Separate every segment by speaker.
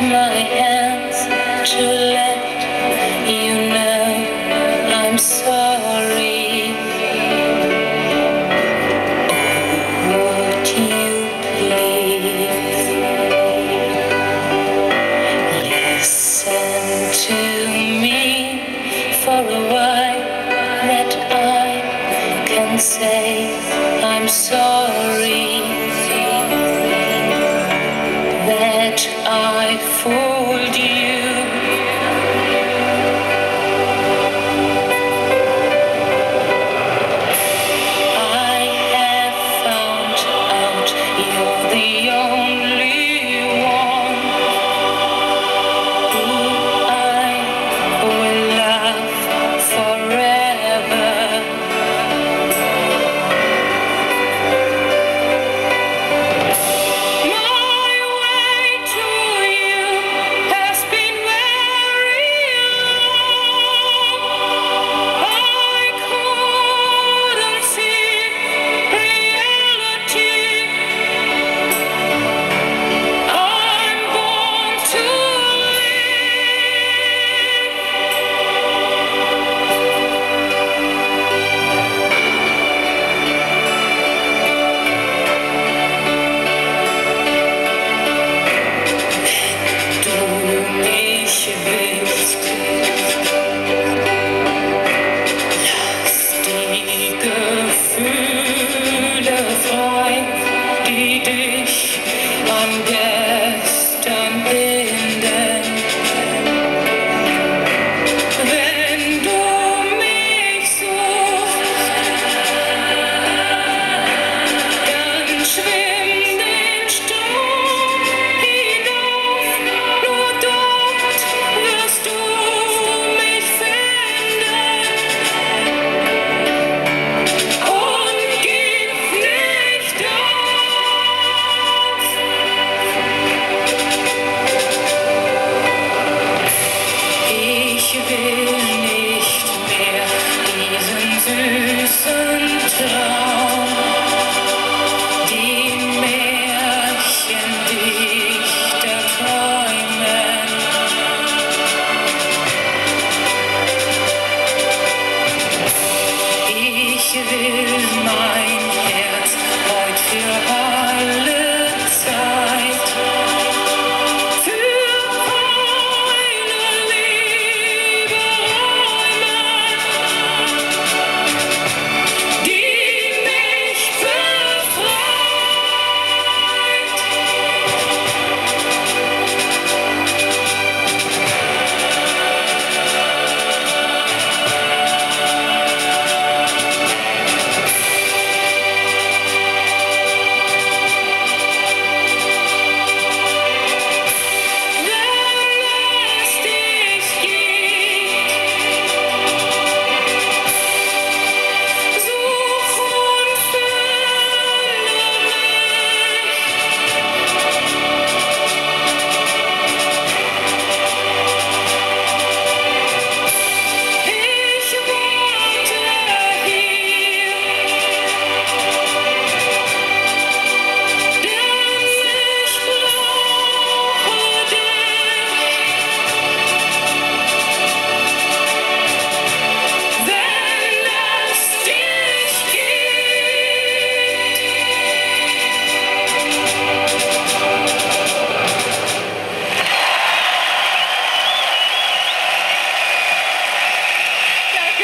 Speaker 1: my hands to let you know I'm sorry. Would you please listen to me for a while that I can say I'm sorry. I 내게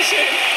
Speaker 1: Dankeschön.